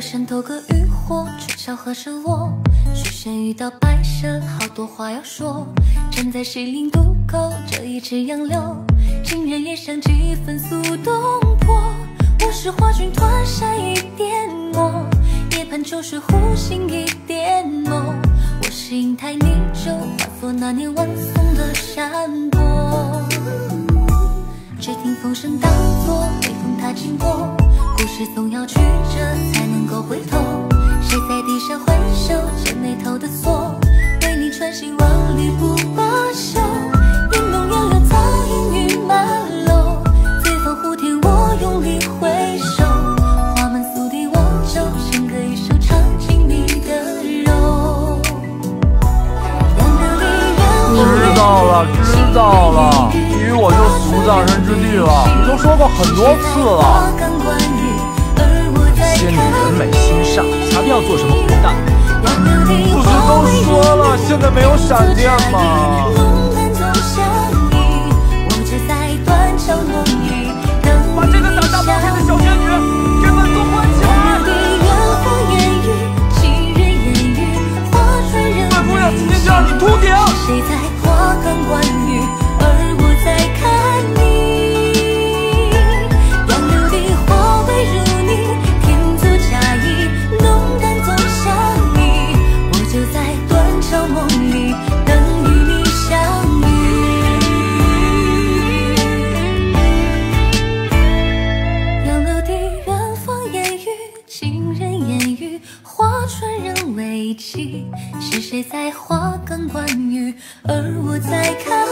城多个渔火，鹊桥何时落？许仙遇到白蛇，好多话要说。站在西陵渡口，这一池杨柳，情人也想几分苏东坡。我是华君团扇一点墨，夜盼秋水湖心一点浓。我是银台泥鳅，化作那年晚松的山。只听风声大作，微风它经过。故事总要曲折才能够回头。谁在地上回首，牵眉头的锁，为你穿行万里不罢休。烟浓烟柳早映玉满楼，醉放湖天我用力挥手。花满素笛我就献歌一首唱尽你的柔。知道了，知道了，至于我就死葬身之地了，你都说过很多次了。仙女人美心善，才不要做什么混蛋。不是都说了，现在没有闪电吗？把这个胆大包天的小仙女给本座关起来！本座要今天就让你秃顶！春人未起是谁在花港观鱼而我在看